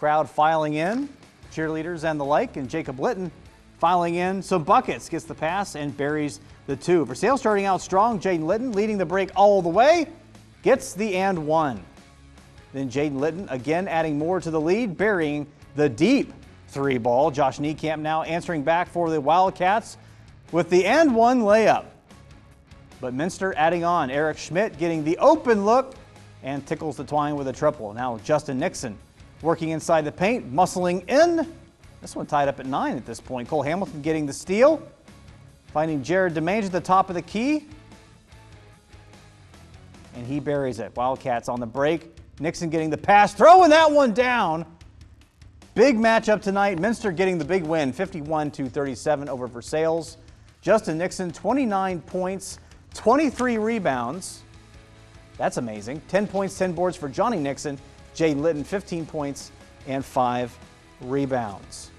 Crowd filing in, cheerleaders and the like, and Jacob Litton filing in some buckets, gets the pass and buries the two. For Versailles starting out strong, Jaden Litton leading the break all the way, gets the and one. Then Jaden Litton again adding more to the lead, burying the deep three ball. Josh Niekamp now answering back for the Wildcats with the and one layup. But Minster adding on. Eric Schmidt getting the open look and tickles the twine with a triple. Now Justin Nixon working inside the paint, muscling in. This one tied up at nine at this point. Cole Hamilton getting the steal. Finding Jared DeMange at the top of the key. And he buries it. Wildcats on the break. Nixon getting the pass, throwing that one down. Big matchup tonight. Minster getting the big win, 51 to 37 over Versailles. Justin Nixon, 29 points, 23 rebounds. That's amazing. 10 points, 10 boards for Johnny Nixon. Jaden Litton, 15 points and 5 rebounds.